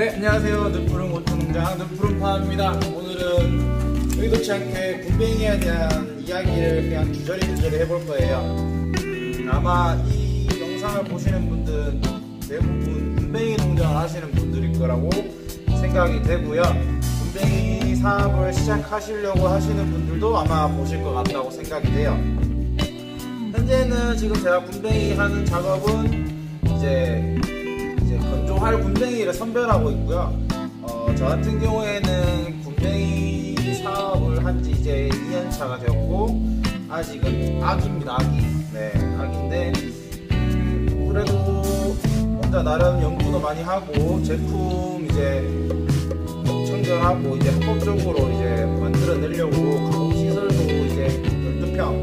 네, 안녕하세요. 눈푸른 곤충농장 눈푸른 파입니다. 오늘은 의도치 않게 군뱅이에 대한 이야기를 그냥 주저리 주저리 해볼 거예요. 음, 아마 이 영상을 보시는 분들은 대부분 군뱅이 농장을 하시는 분들일 거라고 생각이 되고요. 군뱅이 사업을 시작하시려고 하시는 분들도 아마 보실 것 같다고 생각이 돼요. 현재는 지금 제가 군뱅이 하는 작업은 이제 건조할 군뱅이를 선별하고 있고요. 어, 저 같은 경우에는 군뱅이 사업을 한 지 이제 2년 차가 되었고 아직은 아기입니다. 아기. 네, 아기인데 음, 그래도 혼자 나름 연구도 많이 하고 제품 이제 청결하고 이제 합법적으로 이제 만들어내려고 가공 시설도 이제 12평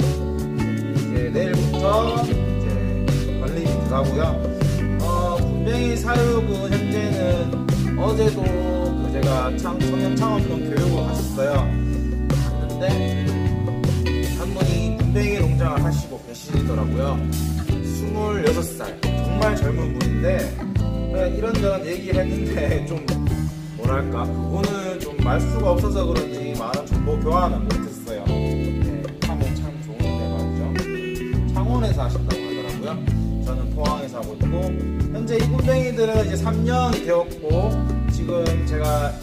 이제 내일부터 이제 관리 들어가고요. 어, 군뱅이 사육은 현재는 어제도 그 제가 창, 청년 창업농 교육을 갔었어요. 갔는데 한 분이 군뱅이 농장을 하시고 계시더라고요. 26살. 정말 젊은 분인데 네, 이런저런 얘기를 했는데 좀 뭐랄까 그거는 좀 말 수가 없어서 그런지 많은 정보 교환을 못했어요. 네, 하면 참 좋은데 말이죠. 창원에서 하신다고 하더라고요. 저는 포항에서 하고 있고 현재 이 군뱅이들은 이제 3년이 되었고 지금 제가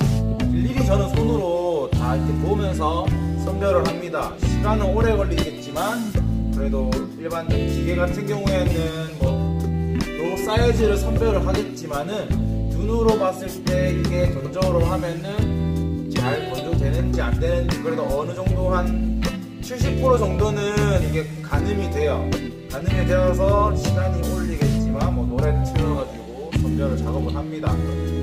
일일이 저는 손으로 다 이렇게 보면서 선별을 합니다. 시간은 오래 걸리겠지만 그래도 일반 기계 같은 경우에는 뭐요 사이즈를 선별을 하겠지만은 눈으로 봤을 때 이게 건조로 하면은 잘 건조되는지 안 되는지 그래도 어느 정도 한 70% 정도는 이게 가늠이 돼요. 가늠이 되어서 시간이 올리겠지만 뭐 노래 틀어가지고 선별을 작업을 합니다.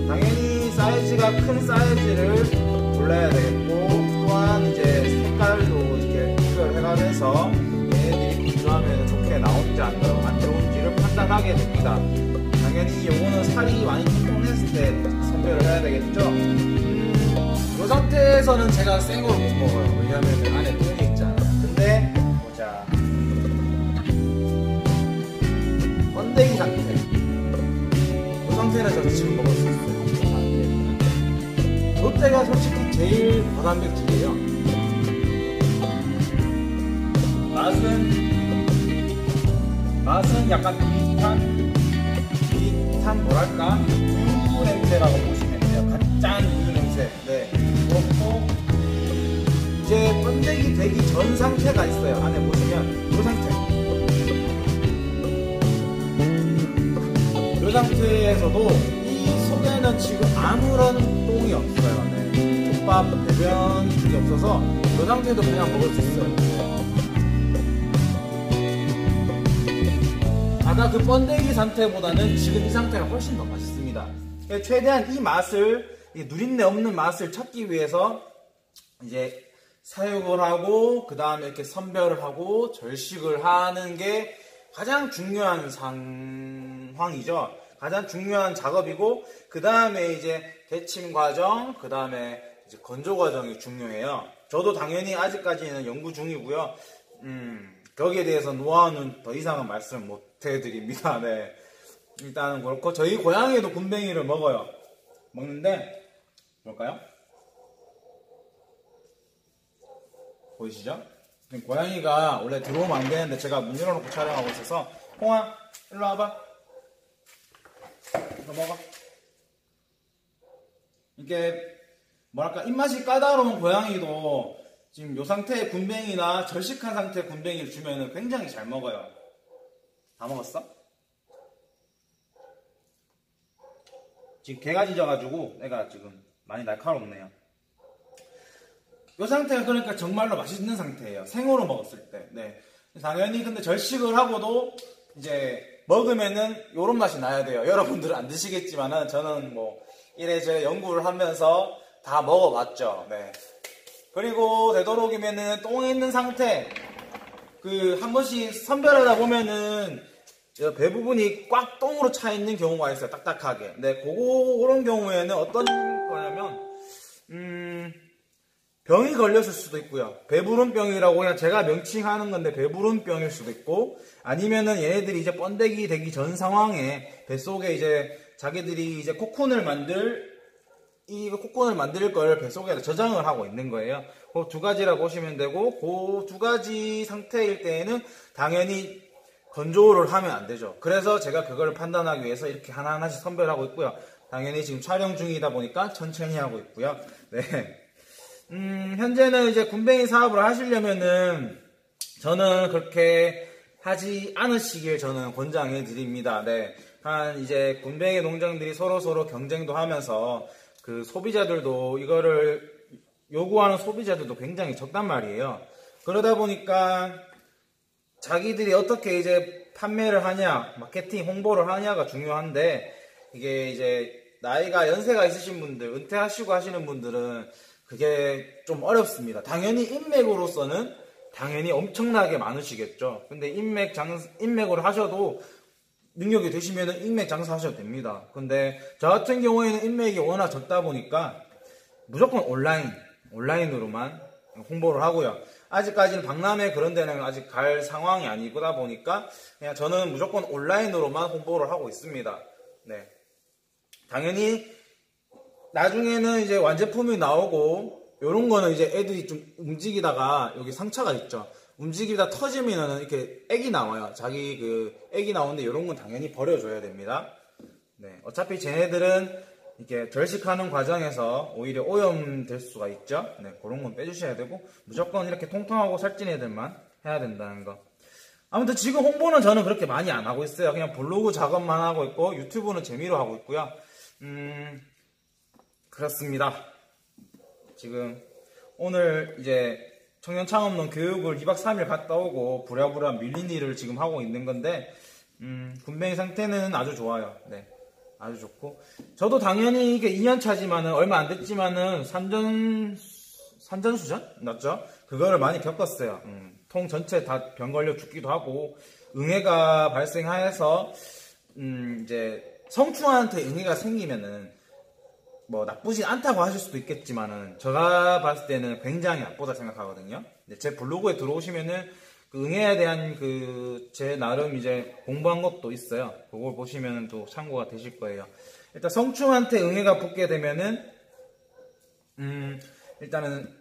당연히 사이즈가 큰 사이즈를 골라야 되겠고 또한 이제 색깔도 이렇게 픽을 해가면서 얘네들이 건조하면 좋게 나온지 안, 안 좋은지를 판단하게 됩니다. 당연히 요거는 살이 많이 통통했을 때 선별을 해야 되겠죠. 음, 이 상태에서는 제가 생으로 못 먹어요. 왜냐하면 안에 똥이 자. 번데기 상태. 저 지금 먹을 수 있어요. 롯데가 솔직히 제일 고단백질이에요. 맛은 맛은 약간 비슷한 비슷한 뭐랄까 우유 냄새라고 보시면 돼요. 가짠 우유 냄새. 네. 그렇고 이제 번데기 되기 전 상태가 있어요. 안에 이 상태에서도 이 속에는 지금 아무런 똥이 없어요. 네. 족밥, 배변 등이 없어서 이 상태도 그냥 먹을 수 있어요. 아까 그 번데기 상태보다는 지금 이 상태가 훨씬 더 맛있습니다. 최대한 이 맛을 이 누린내 없는 맛을 찾기 위해서 이제 사육을 하고 그 다음에 이렇게 선별을 하고 절식을 하는 게 가장 중요한 상황이죠. 가장 중요한 작업이고 그 다음에 이제 데침 과정, 그 다음에 건조 과정이 중요해요. 저도 당연히 아직까지는 연구 중이고요. 음, 거기에 대해서 노하우는 더 이상은 말씀 못 해드립니다. 네. 일단은 그렇고 저희 고양이도 군뱅이를 먹어요. 먹는데 볼까요? 보이시죠? 고양이가 원래 들어오면 안 되는데 제가 문 열어놓고 촬영하고 있어서 홍아 일로 와봐 이거 먹어 이게 뭐랄까 입맛이 까다로운 고양이도 지금 이 상태의 군뱅이나 절식한 상태의 군뱅이를 주면 굉장히 잘 먹어요 다 먹었어? 지금 개가 짖어가지고 애가 지금 많이 날카롭네요 이 상태가 그러니까 정말로 맛있는 상태예요. 생으로 먹었을 때. 네. 당연히 근데 절식을 하고도 이제 먹으면은 요런 맛이 나야 돼요. 여러분들은 안 드시겠지만은 저는 뭐 이래저래 연구를 하면서 다 먹어봤죠. 네. 그리고 되도록이면은 똥에 있는 상태 그 한 번씩 선별하다 보면은 배 부분이 꽉 똥으로 차 있는 경우가 있어요. 딱딱하게. 네, 그거 그런 경우에는 어떤 거냐면 음 병이 걸렸을 수도 있고요. 배부른병이라고 그냥 제가 명칭하는 건데 배부른병일 수도 있고 아니면은 얘네들이 이제 번데기 되기 전 상황에 뱃속에 이제 자기들이 이제 코쿤을 만들 이 코콘을 만들 걸 뱃속에 저장을 하고 있는 거예요. 그 두 가지라 보시면 되고 그 두 가지 상태일 때에는 당연히 건조를 하면 안 되죠. 그래서 제가 그걸 판단하기 위해서 이렇게 하나하나씩 선별하고 있고요. 당연히 지금 촬영 중이다 보니까 천천히 하고 있고요. 네. 음, 현재는 이제 군뱅이 사업을 하시려면은 저는 그렇게 하지 않으시길 저는 권장해 드립니다. 네. 한 이제 군뱅이 농장들이 서로 서로 경쟁도 하면서 그 소비자들도 이거를 요구하는 소비자들도 굉장히 적단 말이에요. 그러다 보니까 자기들이 어떻게 이제 판매를 하냐, 마케팅, 홍보를 하냐가 중요한데 이게 이제 나이가 연세가 있으신 분들, 은퇴하시고 하시는 분들은 그게 좀 어렵습니다. 당연히 인맥으로서는 당연히 엄청나게 많으시겠죠. 근데 인맥 장, 인맥으로 하셔도 능력이 되시면은 인맥 장사 하셔도 됩니다. 근데 저 같은 경우에는 인맥이 워낙 적다 보니까 무조건 온라인, 온라인으로만 홍보를 하고요. 아직까지는 박람회 그런 데는 아직 갈 상황이 아니다 보니까 그냥 저는 무조건 온라인으로만 홍보를 하고 있습니다. 네. 당연히 나중에는 이제 완제품이 나오고 이런 거는 이제 애들이 좀 움직이다가 여기 상처가 있죠. 움직이다 터지면은 이렇게 액이 나와요. 자기 그 액이 나오는데 이런 건 당연히 버려줘야 됩니다. 네. 어차피 쟤네들은 이렇게 결식하는 과정에서 오히려 오염될 수가 있죠. 네. 그런 건 빼주셔야 되고 무조건 이렇게 통통하고 살찐 애들만 해야 된다는 거. 아무튼 지금 홍보는 저는 그렇게 많이 안 하고 있어요. 그냥 블로그 작업만 하고 있고 유튜브는 재미로 하고 있고요. 음, 그렇습니다. 지금 오늘 이제 청년 창업론 교육을 2박 3일 갔다 오고 부랴부랴 밀린 일을 지금 하고 있는 건데 음, 군뱅이 상태는 아주 좋아요. 네. 아주 좋고 저도 당연히 이게 2년 차지만은 얼마 안 됐지만은 산전 산전수전 맞죠? 그거를 많이 겪었어요. 음, 통 전체 다 병 걸려 죽기도 하고 응애가 발생하여서 음, 이제 성충한테 응애가 생기면은 뭐 나쁘지 않다고 하실 수도 있겠지만은 제가 봤을 때는 굉장히 나쁘다 생각하거든요. 제 블로그에 들어오시면은 그 응애에 대한 그 제 나름 이제 공부한 것도 있어요. 그걸 보시면 또 참고가 되실 거예요. 일단 성충한테 응애가 붙게 되면은 음 일단은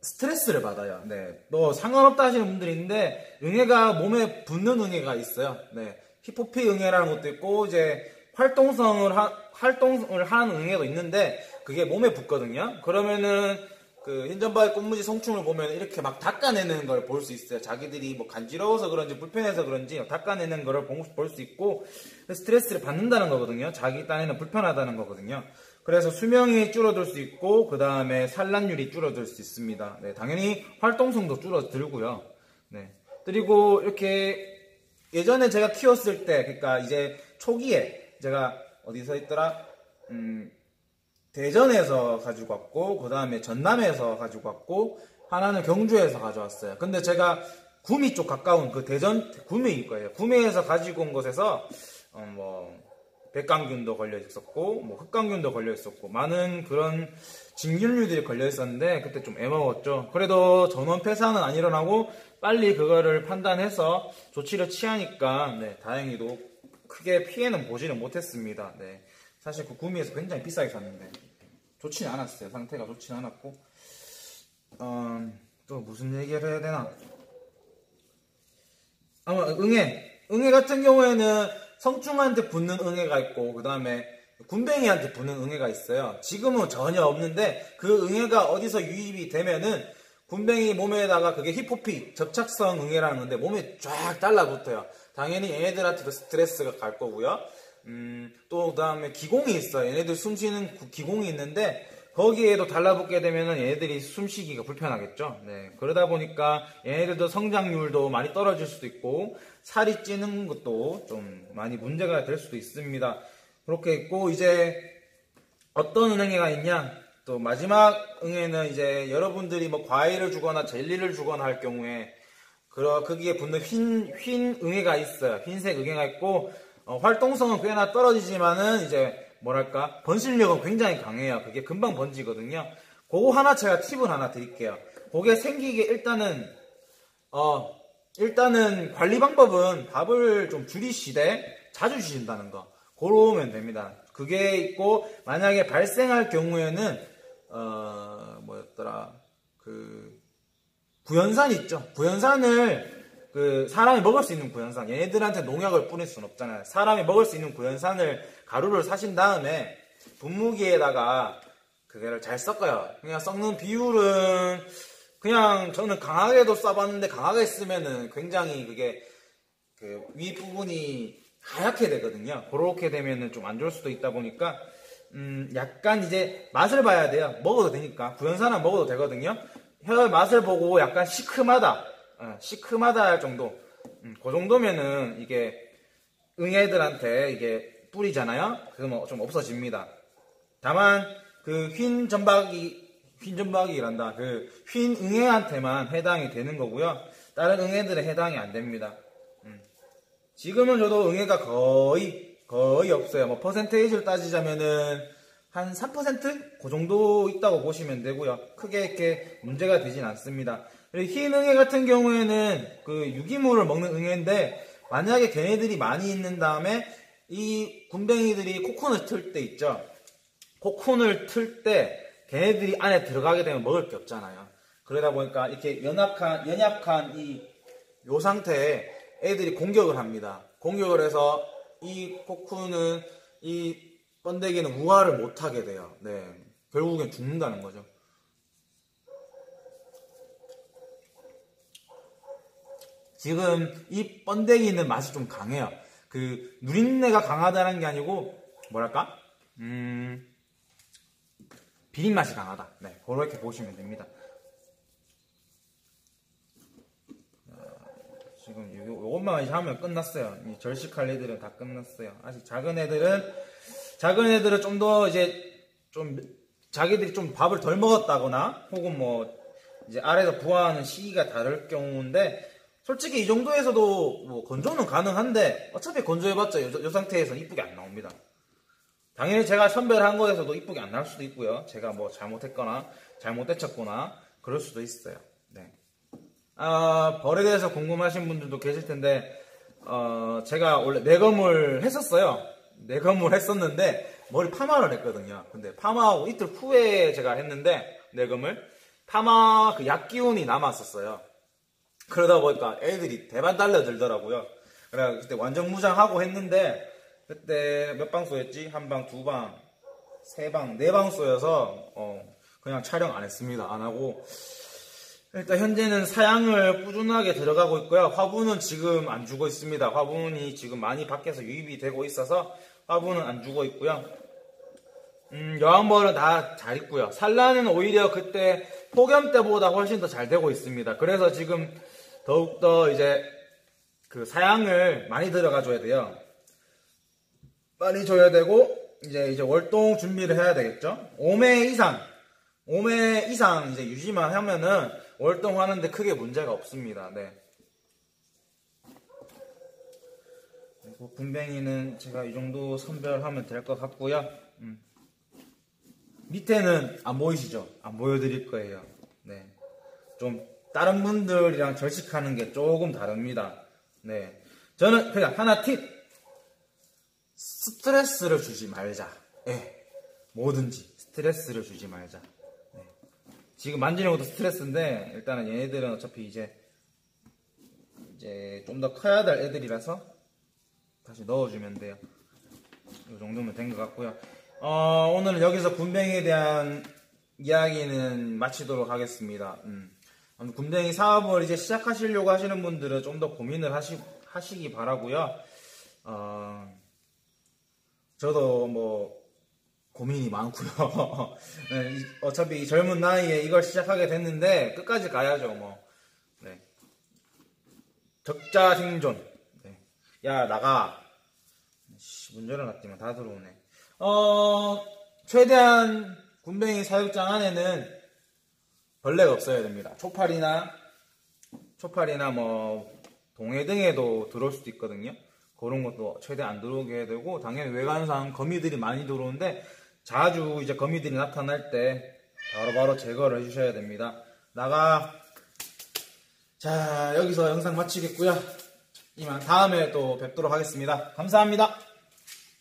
스트레스를 받아요. 네. 뭐 상관없다 하시는 분들이 있는데 응애가 몸에 붙는 응애가 있어요. 네. 히포피 응애라는 것도 있고 이제 활동성을 하, 활동을 하는 응애도 있는데 그게 몸에 붙거든요. 그러면은 그 흰전바의 꽃무지 성충을 보면 이렇게 막 닦아내는 걸 볼 수 있어요. 자기들이 뭐 간지러워서 그런지 불편해서 그런지 닦아내는 거를 볼수 있고 스트레스를 받는다는 거거든요. 자기 딴에는 불편하다는 거거든요. 그래서 수명이 줄어들 수 있고 그 다음에 산란율이 줄어들 수 있습니다. 네, 당연히 활동성도 줄어들고요. 네. 그리고 이렇게 예전에 제가 키웠을 때, 그러니까 이제 초기에 제가 어디서 있더라? 음, 대전에서 가지고 왔고, 그 다음에 전남에서 가지고 왔고, 하나는 경주에서 가져왔어요. 근데 제가 구미 쪽 가까운 그 대전, 구미일 거예요. 구미에서 가지고 온 곳에서, 어, 뭐, 백강균도 걸려 있었고, 뭐, 흑강균도 걸려 있었고, 많은 그런 진균류들이 걸려 있었는데, 그때 좀 애먹었죠. 그래도 전원 폐사는 안 일어나고, 빨리 그거를 판단해서 조치를 취하니까, 네, 다행히도 크게 피해는 보지는 못했습니다. 네. 사실 그 구미에서 굉장히 비싸게 샀는데 좋지는 않았어요. 상태가 좋지는 않았고 어, 또 무슨 얘기를 해야 되나? 아마 응애 응애 같은 경우에는 성충한테 붙는 응애가 있고 그 다음에 군뱅이한테 붙는 응애가 있어요. 지금은 전혀 없는데 그 응애가 어디서 유입이 되면은 군뱅이 몸에다가 그게 히포피 접착성 응애라는 건데 몸에 쫙 달라붙어요. 당연히 얘네들한테도 스트레스가 갈 거고요. 음, 또 그다음에 기공이 있어요. 얘네들 숨 쉬는 기공이 있는데 거기에도 달라붙게 되면은 얘네들이 숨쉬기가 불편하겠죠. 네. 그러다 보니까 얘네들도 성장률도 많이 떨어질 수도 있고 살이 찌는 것도 좀 많이 문제가 될 수도 있습니다. 그렇게 있고 이제 어떤 은행회가 있냐? 또 마지막 응애는 이제 여러분들이 뭐 과일을 주거나 젤리를 주거나 할 경우에 그러 거기에 붙는 흰, 흰 응애가 있어요. 흰색 응애가 있고 어, 활동성은 꽤나 떨어지지만은 이제 뭐랄까 번식력은 굉장히 강해요. 그게 금방 번지거든요. 그거 하나 제가 팁을 하나 드릴게요. 그게 생기게 일단은 어 일단은 관리 방법은 밥을 좀 줄이시되 자주 주신다는 거. 고르면 됩니다. 그게 있고 만약에 발생할 경우에는 어 뭐였더라 그 구연산 있죠. 구연산을 그 사람이 먹을 수 있는 구연산 얘네들한테 농약을 뿌릴 수는 없잖아요. 사람이 먹을 수 있는 구연산을 가루를 사신 다음에 분무기에다가 그거를 잘 섞어요. 그냥 섞는 비율은 그냥 저는 강하게도 써봤는데 강하게 쓰면은 굉장히 그게 그 윗부분이 하얗게 되거든요. 그렇게 되면은 좀 안 좋을 수도 있다 보니까 음 약간 이제 맛을 봐야 돼요. 먹어도 되니까 구연산은 먹어도 되거든요. 혀 맛을 보고 약간 시큼하다, 어, 시큼하다 할 정도. 음, 그 정도면은 이게 응애들한테 이게 뿌리잖아요. 그러면 좀 없어집니다. 다만 그 흰 점박이 흰 점박이란다. 그 흰 응애한테만 해당이 되는 거고요. 다른 응애들은 해당이 안 됩니다. 음. 지금은 저도 응애가 거의 거의 없어요. 뭐 퍼센테이지를 따지자면은 한 3%? 그 정도 있다고 보시면 되고요. 크게 이렇게 문제가 되진 않습니다. 흰 응애 같은 경우에는 그 유기물을 먹는 응애인데 만약에 걔네들이 많이 있는 다음에 이 군뱅이들이 코콘을 틀 때 있죠. 코콘을 틀 때 걔네들이 안에 들어가게 되면 먹을 게 없잖아요. 그러다 보니까 이렇게 연약한 연약한 이 요 상태에 애들이 공격을 합니다. 공격을 해서 이 코쿤은 이 번데기는 우화를 못하게 돼요. 네, 결국엔 죽는다는 거죠. 지금 이 번데기는 맛이 좀 강해요. 그 누린내가 강하다는 게 아니고 뭐랄까? 음 비린 맛이 강하다. 네, 그렇게 보시면 됩니다. 지금 요, 요것만 하면 끝났어요. 이 절식할 애들은 다 끝났어요. 아직 작은 애들은 작은 애들은 좀 더 이제 좀 자기들이 좀 밥을 덜 먹었다거나 혹은 뭐 이제 아래에서 부화하는 시기가 다를 경우인데 솔직히 이 정도에서도 뭐 건조는 가능한데 어차피 건조해봤자 요, 요 상태에서는 이쁘게 안 나옵니다. 당연히 제가 선별한 거에서도 이쁘게 안 나올 수도 있고요. 제가 뭐 잘못했거나 잘못 대쳤거나 그럴 수도 있어요. 네. 아, 벌에 대해서 궁금하신 분들도 계실 텐데 어, 제가 원래 내검을 했었어요. 내검을 했었는데 머리 파마를 했거든요. 근데 파마하고 이틀 후에 제가 했는데 내검을 파마 그 약 기운이 남았었어요. 그러다 보니까 애들이 대반 달려들더라고요. 그래 그때 완전 무장하고 했는데 그때 몇 방 쏘였지? 한 방, 두 방, 세 방, 네 방 쏘여서 어, 그냥 촬영 안 했습니다. 안 하고 일단 현재는 사양을 꾸준하게 들어가고 있고요. 화분은 지금 안 주고 있습니다. 화분이 지금 많이 밖에서 유입이 되고 있어서 화분은 안 주고 있고요. 음, 여왕벌은 다 잘 있고요. 산란은 오히려 그때 폭염 때보다 훨씬 더 잘 되고 있습니다. 그래서 지금 더욱더 이제 그 사양을 많이 들어가 줘야 돼요. 많이 줘야 되고 이제 이제 월동 준비를 해야 되겠죠. 5매 이상 5매 이상 이제 유지만 하면은 월동하는데 크게 문제가 없습니다. 네. 그리고 군뱅이는 제가 이 정도 선별하면 될 것 같고요. 음. 밑에는 안 보이시죠? 안 보여드릴 거예요. 네. 좀 다른 분들이랑 절식하는 게 조금 다릅니다. 네. 저는 그냥 하나 팁. 스트레스를 주지 말자. 예. 뭐든지 스트레스를 주지 말자. 네. 지금 만지는 것도 스트레스인데 일단은 얘네들은 어차피 이제 이제 좀 더 커야 될 애들이라서 다시 넣어주면 돼요. 이 정도면 된 것 같고요. 어, 오늘은 여기서 군뱅이에 대한 이야기는 마치도록 하겠습니다. 음. 군뱅이 사업을 이제 시작하시려고 하시는 분들은 좀 더 고민을 하시, 하시기 바라고요. 어, 저도 뭐 고민이 많고요. 네, 어차피 젊은 나이에 이걸 시작하게 됐는데 끝까지 가야죠. 뭐 네. 적자 생존. 네. 야 나가. 문 열어놨더만 다 들어오네. 어 최대한 군뱅이 사육장 안에는 벌레가 없어야 됩니다. 초파리나 초파리나 뭐 동해 등에도 들어올 수도 있거든요. 그런 것도 최대 안 들어오게 해야 되고 당연히 외관상 거미들이 많이 들어오는데 자주 이제 거미들이 나타날 때 바로바로 제거를 해주셔야 됩니다. 나가 자 여기서 영상 마치겠고요. 이만 다음에 또 뵙도록 하겠습니다. 감사합니다.